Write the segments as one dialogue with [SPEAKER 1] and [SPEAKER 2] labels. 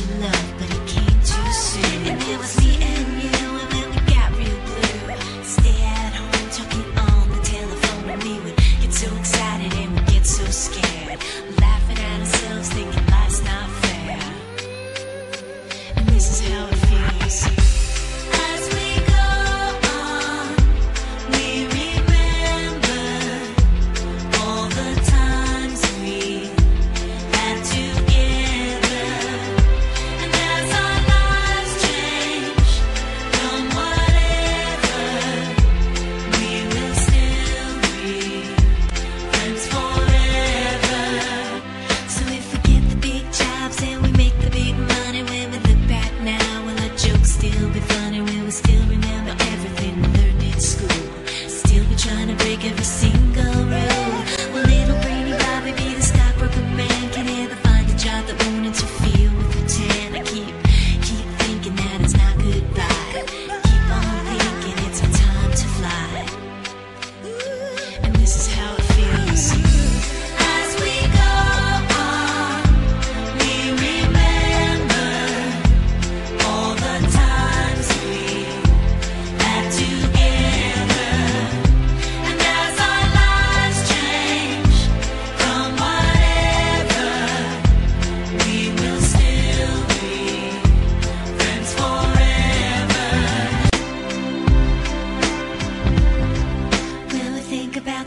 [SPEAKER 1] what love, but it came too soon. And it was me.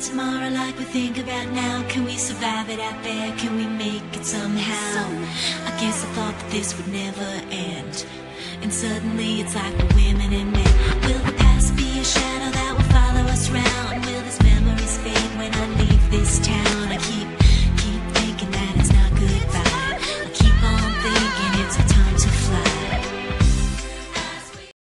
[SPEAKER 1] tomorrow like we think about now? Can we survive it out there? Can we make it somehow? I guess I thought that this would never end. And suddenly it's like the women and men. Will the past be a shadow that will follow us round? Will this memories fade when I leave this town?